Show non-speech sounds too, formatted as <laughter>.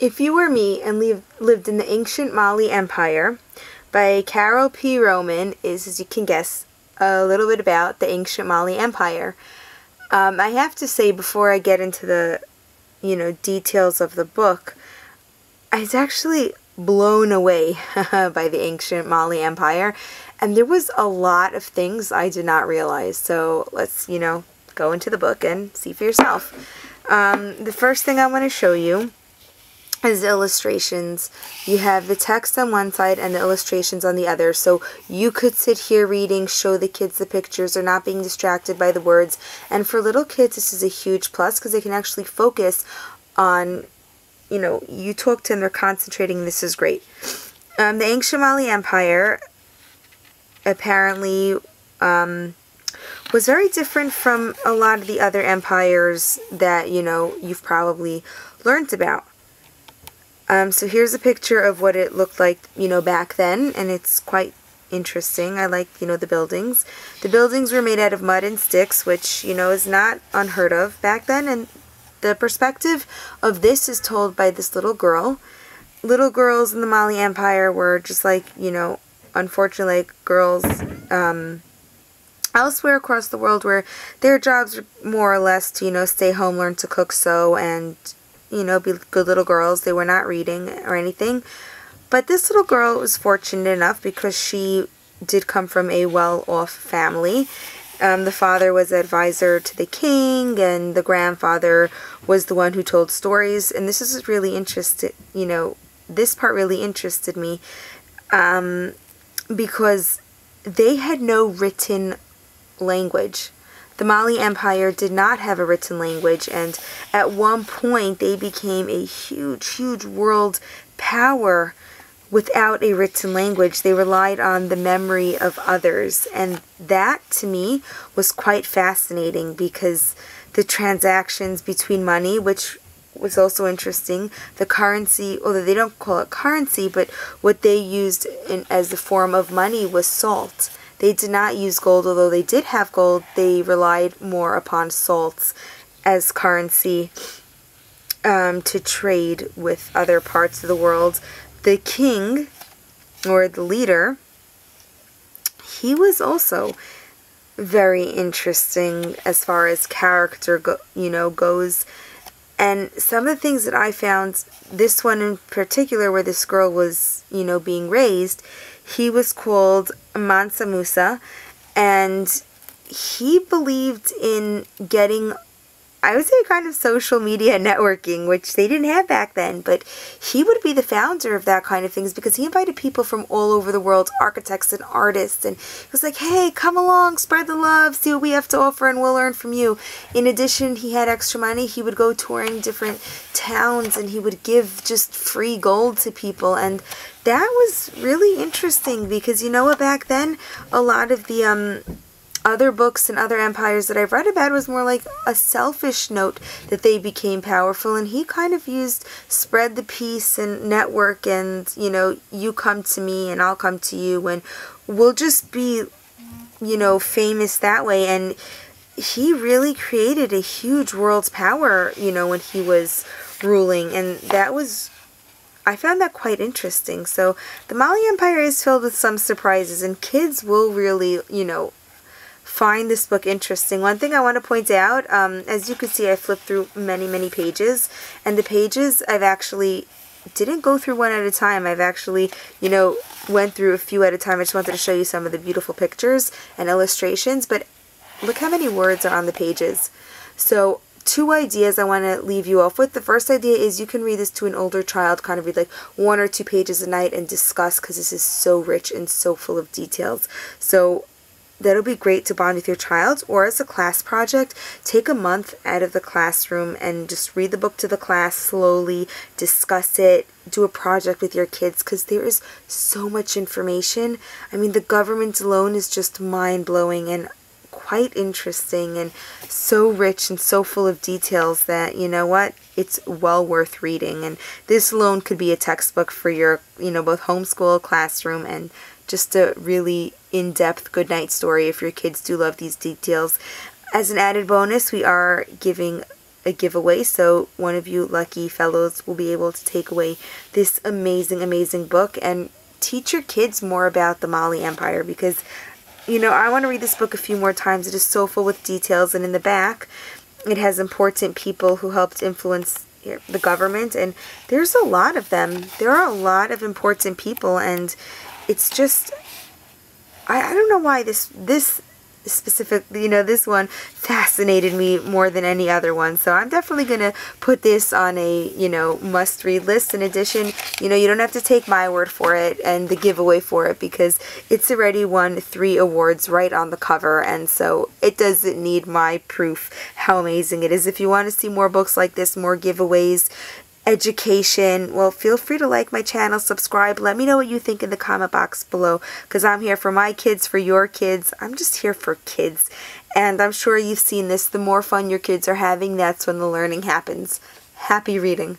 If You Were Me and Liv- Lived in the Ancient Mali Empire by Carole P. Roman is, as you can guess, a little bit about the ancient Mali Empire. Um, I have to say, before I get into the, you know, details of the book, I was actually blown away <laughs> by the ancient Mali Empire, and there was a lot of things I did not realize. So let's, you know, go into the book and see for yourself. Um, the first thing I want to show you as illustrations. You have the text on one side and the illustrations on the other. So you could sit here reading, show the kids the pictures, They're not being distracted by the words. And for little kids, this is a huge plus because they can actually focus on, you know, you talk to them, they're concentrating. This is great. Um, the ancient Mali Empire apparently um, was very different from a lot of the other empires that, you know, you've probably learned about. Um, so here's a picture of what it looked like, you know, back then, and it's quite interesting. I like, you know, the buildings. The buildings were made out of mud and sticks, which, you know, is not unheard of back then, and the perspective of this is told by this little girl. Little girls in the Mali Empire were just like, you know, unfortunately, like girls um, elsewhere across the world where their jobs were more or less to, you know, stay home, learn to cook, sew, and you know, be good little girls. They were not reading or anything. But this little girl was fortunate enough because she did come from a well-off family. Um, the father was advisor to the king, and the grandfather was the one who told stories. And this is really interested, you know, this part really interested me um, because they had no written language. The Mali Empire did not have a written language, and at one point they became a huge, huge world power without a written language. They relied on the memory of others, and that to me was quite fascinating because the transactions between money, which was also interesting. The currency, although they don't call it currency, but what they used in, as the form of money was salt. They did not use gold, although they did have gold, they relied more upon salts as currency um, to trade with other parts of the world. The king, or the leader, he was also very interesting as far as character you know goes and some of the things that I found this one in particular where this girl was you know being raised he was called Mansa Musa, and he believed in getting I would say kind of social media networking, which they didn't have back then, but he would be the founder of that kind of things because he invited people from all over the world, architects and artists, and he was like, hey, come along, spread the love, see what we have to offer, and we'll learn from you. In addition, he had extra money. He would go touring different towns and he would give just free gold to people, and that was really interesting because you know what, back then, a lot of the, um, other books and other empires that I've read about was more like a selfish note that they became powerful. And he kind of used spread the peace and network and you know you come to me and I'll come to you and we'll just be you know famous that way. And he really created a huge world's power you know when he was ruling. And that was I found that quite interesting. So the Mali Empire is filled with some surprises and kids will really, you know, find this book interesting. One thing I want to point out, um, as you can see, I flipped through many, many pages, and the pages I've actually didn't go through one at a time. I've actually, you know, went through a few at a time. I just wanted to show you some of the beautiful pictures and illustrations, but look how many words are on the pages. So two ideas I want to leave you off with. The first idea is you can read this to an older child, kind of read like one or two pages a night and discuss because this is so rich and so full of details. So that'll be great to bond with your child or as a class project take a month out of the classroom and just read the book to the class slowly discuss it do a project with your kids because there is so much information. I mean the government alone is just mind-blowing and quite interesting and so rich and so full of details that you know what it's well worth reading. And this alone could be a textbook for your you know both homeschool classroom and just a really in-depth good night story if your kids do love these details. As an added bonus, we are giving a giveaway. So one of you lucky fellows will be able to take away this amazing, amazing book and teach your kids more about the Mali Empire because, you know, I want to read this book a few more times. It is so full with details, and in the back, it has important people who helped influence the government, and there's a lot of them. There are a lot of important people, and it's just I, I don't know why this this specific, you know, this one fascinated me more than any other one. So I'm definitely going to put this on a, you know, must read list. In addition, you know, you don't have to take my word for it and the giveaway for it because it's already won three awards right on the cover. And so it doesn't need my proof how amazing it is. If you want to see more books like this, more giveaways, education, well, feel free to like my channel, subscribe. Let me know what you think in the comment box below because I'm here for my kids, for your kids. I'm just here for kids. And I'm sure you've seen this. The more fun your kids are having, that's when the learning happens. Happy reading.